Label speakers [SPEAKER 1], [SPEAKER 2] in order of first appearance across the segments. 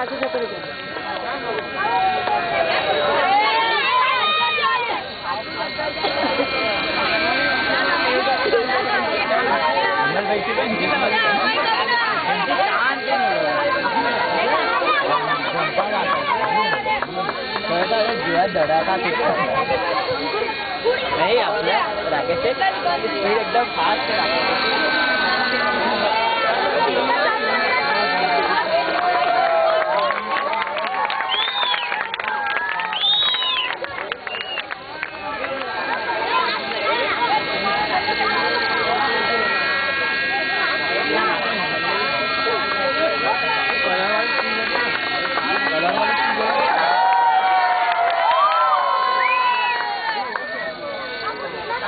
[SPEAKER 1] पाचशे सत्तर रुपये
[SPEAKER 2] जीवात धडाका आपल्या स्पीड एकदम फास्ट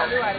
[SPEAKER 3] lugar.